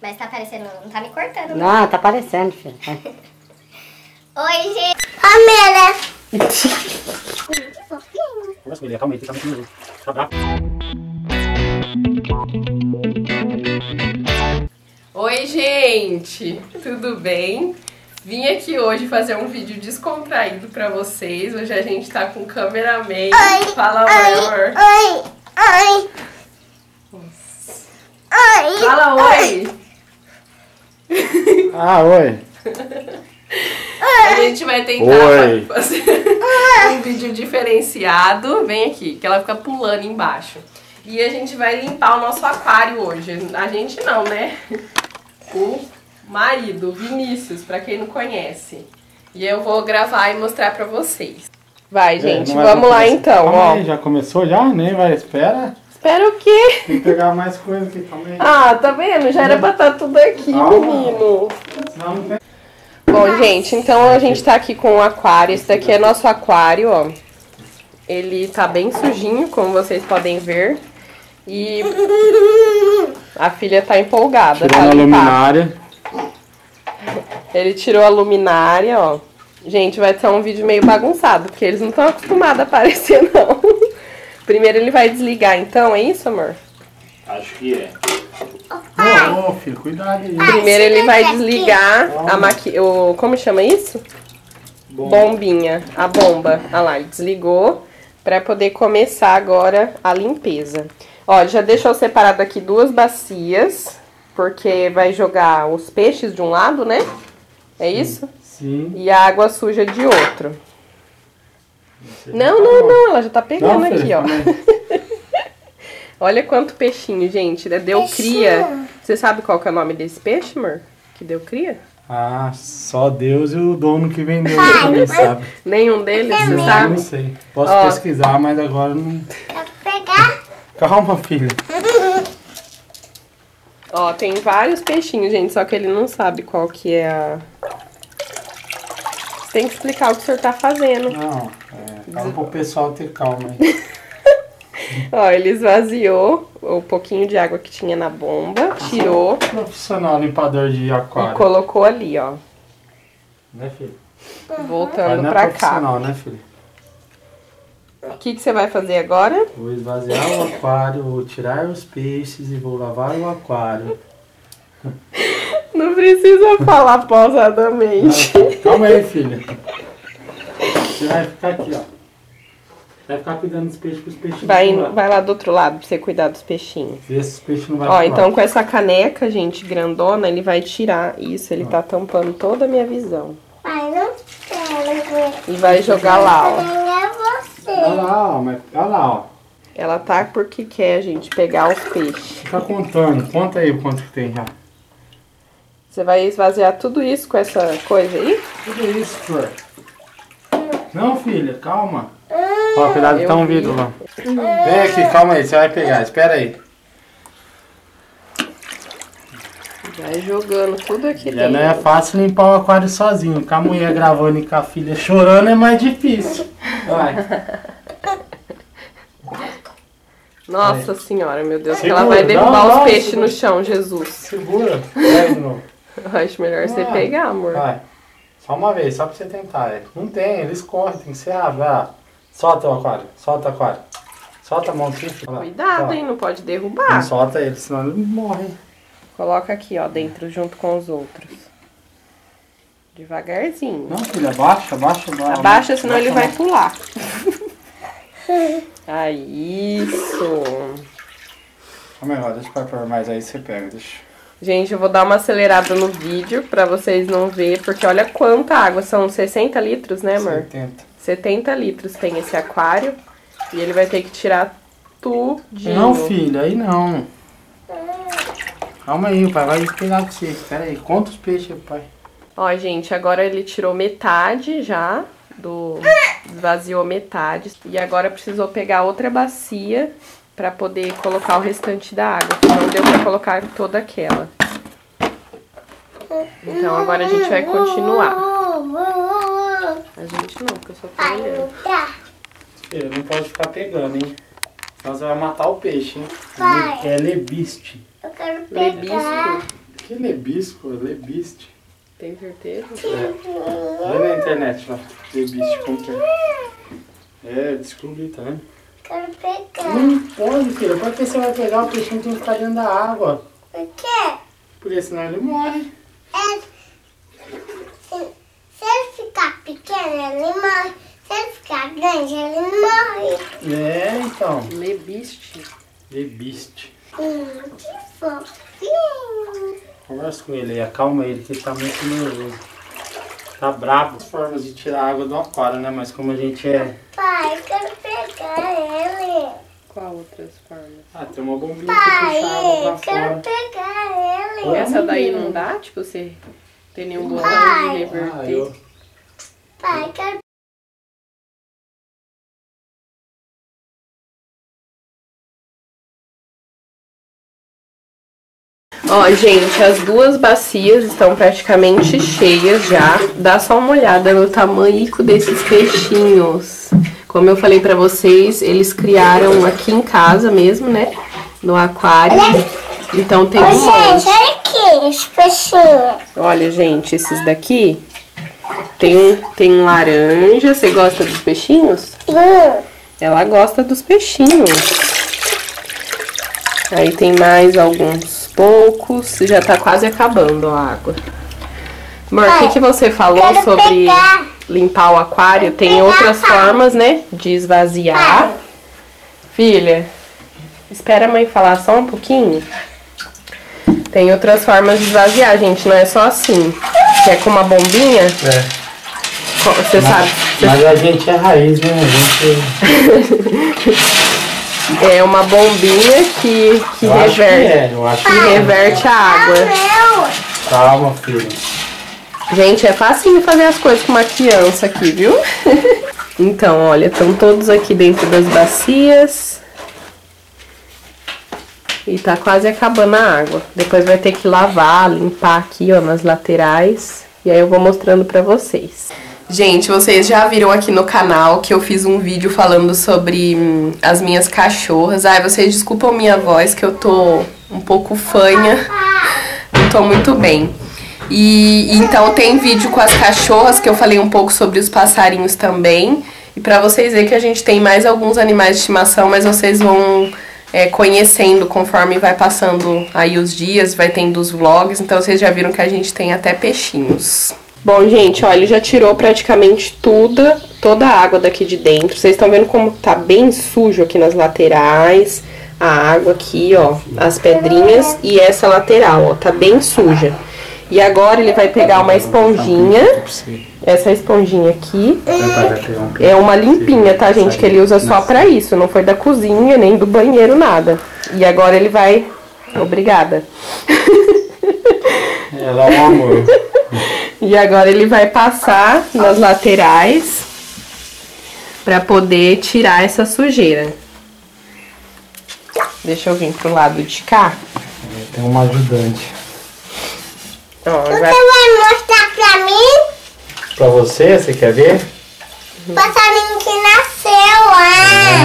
Mas tá aparecendo, não tá me cortando. né? Não, tá aparecendo, filho. Oi, gente. Ele, calma aí, tá muito nervoso. Tá bravo? Oi, gente! Tudo bem? Vim aqui hoje fazer um vídeo descontraído pra vocês. Hoje a gente tá com o cameraman. Fala, amor. Oi. Oi. Oi. Fala, oi! Ah, oi. A gente vai tentar Oi. fa- fazer um vídeo diferenciado. Vem aqui, que ela fica pulando embaixo. E a gente vai limpar o nosso aquário hoje. A gente não, né? O marido, Vinícius, pra quem não conhece. E eu vou gravar e mostrar pra vocês. Vai, gente, É, não é vamos lá começar. então, Calma ó. aí, já começou já? Nem vai, espera. Espera o quê? Tem que pegar mais coisa aqui, aí. Ah, tá vendo? Já era pra estar tudo aqui, Calma. menino. Senão não tem... Bom, gente, então a gente tá aqui com o aquário. Esse daqui é nosso aquário, ó. Ele tá bem sujinho, como vocês podem ver. E a filha tá empolgada Tirando a limpar. luminária. Ele tirou a luminária, ó. Gente, vai ser um vídeo meio bagunçado, porque eles não estão acostumados a aparecer, não. Primeiro ele vai desligar, então, é isso, amor? Acho que é. Ô, filho, cuidado aí. Primeiro ele vai desligar a maqui... o Como chama isso? Bom, bombinha, a bomba. Olha lá, ele desligou para poder começar agora a limpeza. Ó, já deixou separado aqui duas bacias, porque vai jogar os peixes de um lado, né? É isso? Sim. E a água suja de outro. Você Não, tá não, não, ela já tá pegando Não, aqui, ó. Olha quanto peixinho, gente. né? Deu cria. Você sabe qual que é o nome desse peixe, amor? Que deu cria? Ah, só Deus e o dono que vendeu também sabe. Nenhum deles, você Eu sabe? não sei. Posso Ó. pesquisar, mas agora não. Pra pegar? Calma, filha. Ó, tem vários peixinhos, gente, só que ele não sabe qual que é a... Você tem que explicar o que o senhor tá fazendo. Não, é, fala pro pessoal ter calma aí. Ó, ele esvaziou o pouquinho de água que tinha na bomba, tirou Profissional limpador de e aquário. colocou ali, ó. Né, filho? Mas Voltando não é pra cá. profissional, né, filho? O que, que você vai fazer agora? Vou esvaziar o aquário, vou tirar os peixes e vou lavar o aquário. Não precisa falar pausadamente. Calma aí, filha. Você vai ficar aqui, ó. Vai ficar cuidando dos peixes pros peixes Vai, não pular. vai lá do outro lado pra você cuidar dos peixinhos. Se os peixes não vai Ó, então com essa caneca, gente, grandona, ele vai tirar isso. Ele tá tampando toda a minha visão. Pai, não quero. E vai jogar lá, ó. É você? Olha lá, ó. Mas, olha lá, ó. Ela tá porque quer, gente, pegar os peixes. Fica contando. Conta aí o quanto que tem já. Você vai esvaziar tudo isso com essa coisa aí? O que é isso, Flor? Não, filha, calma. Ó, cuidado que tá um vi. vidro lá. Vem aqui, calma aí, você vai pegar, espera aí. Vai jogando tudo aqui Já não é dentro. fácil limpar o aquário sozinho. Com a mulher gravando e com a filha chorando é mais difícil. Vai. Nossa senhora, meu Deus, que Segura, ela vai derrubar um os peixes segura. no chão, Jesus. Segura. Vai de novo. Eu acho melhor você Vai. pegar, amor. Vai. Só uma vez, só pra você tentar. é. Não tem, eles correm, tem que ser rápido. Solta o aquário, solta o aquário. Solta a mão aqui. Cuidado, hein, não pode Não derrubar. solta ele, senão ele morre. Coloca aqui, ó, dentro, junto com os outros. Devagarzinho. Não, filha, abaixa, abaixa. abaixa. Abaixa, senão ele vai Abaixa, pular. Aí, isso. Calma aí, ó, deixa eu pôr mais aí, você pega, deixa. Gente, eu vou dar uma acelerada no vídeo pra vocês não ver, porque olha quanta água. São 60 litros, né, amor? 70. 70 litros tem esse aquário. E ele vai ter que tirar tudinho. Não, filha, aí não. Calma aí, o pai vai pegar pra você. Espera aí, conta os peixes, pai. Ó, gente, agora ele tirou metade já do... Esvaziou metade. E agora precisou pegar outra bacia pra poder colocar o restante da água. Não deu pra colocar toda aquela. Então agora a gente vai continuar. A gente não, porque eu só tô Pai, olhando. Filha, não pode ficar pegando, hein? Senão você vai matar o peixe, hein? Vai. É lebiste. Eu quero Lebisco. pegar. Que lebisco? Lebiste. Tem certeza? É. Vê na internet lá. Lebiste, como que é? É, descobri, tá vendo? Quero pegar. Não pode, filha. Pra que você vai pegar o peixinho tem que ficar dentro da água? Por quê? Porque senão ele morre. É, se, ele ficar pequeno, ele morre. Se ele ficar grande, ele morre. É, então. Lebiste. Lebiste. Hum, que fofinho. Conversa com ele aí, acalma ele, que ele tá muito nervoso. Tá brabo. As formas de tirar a água do aquário, né? Mas como a gente é. Pai, eu quero pegar ele. Qual outras formas? Ah, tem uma bombinha que Pai, puxa a água eu quero fora. pegar ele. Essa daí não dá? Tipo, você tem nenhum botão de Ai. Ah, reverter? eu. Pai, quero Ó, gente, as duas bacias estão praticamente cheias já. Dá só uma olhada no tamanho desses peixinhos. Como eu falei pra vocês, eles criaram aqui em casa mesmo, né? No aquário. Então tem Ô, um gente, olha aqui, os peixinhos. Olha, gente, esses daqui tem um, tem laranja. Você gosta dos peixinhos? Hum, Ela gosta dos peixinhos. Aí tem mais alguns poucos. Já tá quase acabando a água. Amor, o que, que você falou sobre pegar. limpar o aquário? Tem outras formas, né? De esvaziar. Pai. Filha, espera a mãe falar só um pouquinho. Tem outras formas de esvaziar, gente. Não é só assim. Que é com uma bombinha. É. Você sabe. Mas a gente é raiz, né? A gente. É uma bombinha que, que Eu acho que reverte. é, eu acho que que é. reverte a água. Calma, filho. Gente, é facinho fazer as coisas com uma criança aqui, viu? então, olha, estão todos aqui dentro das bacias. E tá quase acabando a água. Depois vai ter que lavar, limpar aqui, ó, nas laterais. E aí eu vou mostrando pra vocês. Gente, vocês já viram aqui no canal que eu fiz um vídeo falando sobre hum, as minhas cachorras. Ai, vocês desculpam minha voz que eu tô um pouco fanha. Não tô muito bem. E então tem vídeo com as cachorras que eu falei um pouco sobre os passarinhos também. E pra vocês verem que a gente tem mais alguns animais de estimação, mas vocês vão é, conhecendo conforme vai passando aí os dias, vai tendo os vlogs. Então vocês já viram que a gente tem até peixinhos. Bom, gente, ó, ele já tirou praticamente toda, toda a água daqui de dentro. Vocês estão vendo como tá bem sujo aqui nas laterais. A água aqui, ó, as pedrinhas e essa lateral, ó, tá bem suja. E agora ele vai pegar uma esponjinha, essa esponjinha aqui. É uma limpinha, tá, gente? Que ele usa só pra isso. Não foi da cozinha, nem do banheiro, nada. E agora ele vai. Obrigada. Ela é um amor. E agora ele vai passar nas laterais pra poder tirar essa sujeira. Deixa eu vir pro lado de cá. Tem uma ajudante. Ó, você vai- vai mostrar pra mim? Pra você, você quer ver? O passarinho que nasceu lá.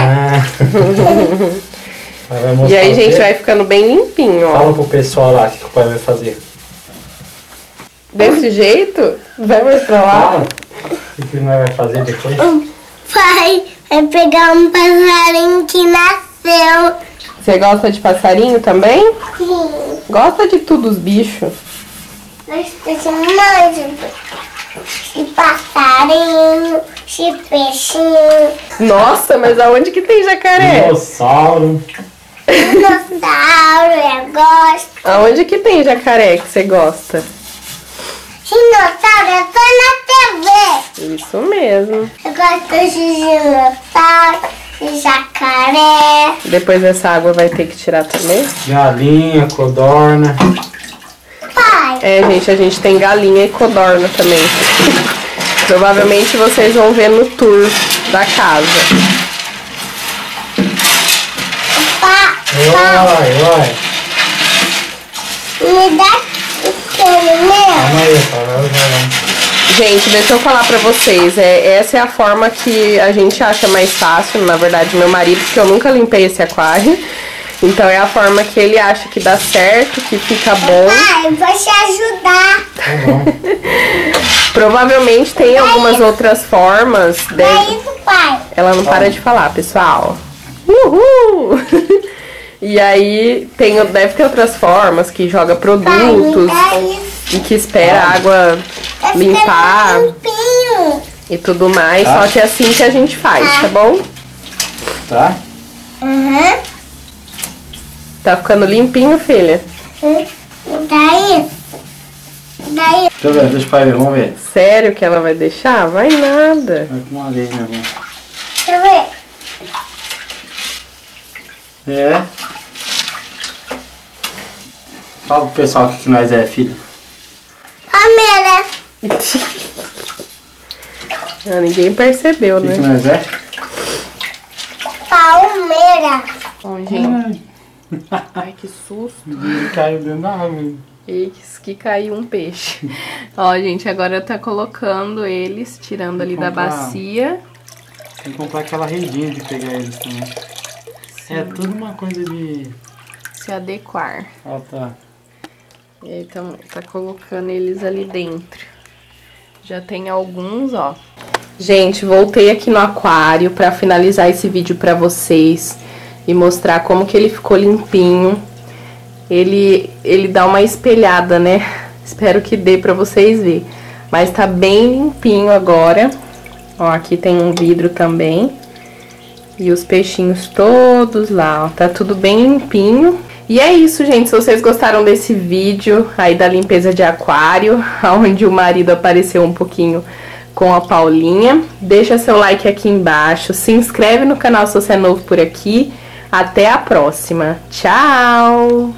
Ah. Vai E aí, o gente, vai ficando bem limpinho, ó. Fala pro pessoal lá o que o pai vai fazer. Desse jeito? Vai mostrar lá? Fala. O que que nós vai fazer depois? Pai, vai pegar um passarinho que nasceu. Você gosta de passarinho também? Sim. Gosta de tudo os bichos. Nós precisamos de passarinho, de peixinho, Nossa, mas aonde que tem jacaré? Dinossauro. dinossauro, eu gosto. Aonde que tem jacaré que você gosta? Dinossauro, eu tô na TV. Isso mesmo. Eu gosto de dinossauro, de jacaré. Depois essa água vai ter que tirar também. Galinha, codorna. É, gente, a gente tem galinha e codorna também. Provavelmente vocês vão ver no tour da casa. pá, Vai, vai. me dá. Gente, deixa eu falar pra vocês. É, essa é a forma que a gente acha mais fácil. Na verdade, meu marido, porque eu nunca limpei esse aquário. Então é a forma que ele acha que dá certo, que fica bom. Pai, vou te ajudar. Tá. Provavelmente tem algumas outoutras formas. É isso, pai. Ela não para de falar, pessoal. Uhul! E aí tem, deve ter outras formas que joga produtos e que espera a água Tá ficando limpar e tudo mais. Tá. Só que é assim que a gente faz, tá bom? Tá? Uhum. Tá ficando limpinho, filha? Dá isso. Deixa eu ver, deixa o pai ver, vamos ver. Sério que ela vai deixar? Vai nada. Vai com uma vez, meu irmão. Deixa eu ver. É. Fala pro pessoal o que que nós é, filho. Palmeira. Ah, ninguém percebeu, O que, que né? nós é? Palmeira. Bom, gente. Ai, que susto. Ele caiu dentro da água. Eis que caiu um peixe. Ó, gente, agora tá colocando eles, tirando ali da Comprar. bacia. Tem que comprar aquela redinha de pegar eles também. É tudo uma coisa de. Se adequar. Ó, tá. E aí tá, tá colocando eles ali dentro. Já tem alguns, ó. Gente, voltei aqui no aquário pra finalizar esse vídeo pra vocês e mostrar como que ele ficou limpinho. Ele, ele dá uma espelhada, né? Espero que dê pra vocês verem. Mas tá bem limpinho agora. Ó, aqui tem um vidro também. E os peixinhos todos lá, ó. Tá tudo bem limpinho. E é isso, gente. Se vocês gostaram desse vídeo aí da limpeza de aquário, onde o marido apareceu um pouquinho com a Paulinha, deixa seu like aqui embaixo, se inscreve no canal se você é novo por aqui. Até a próxima. Tchau!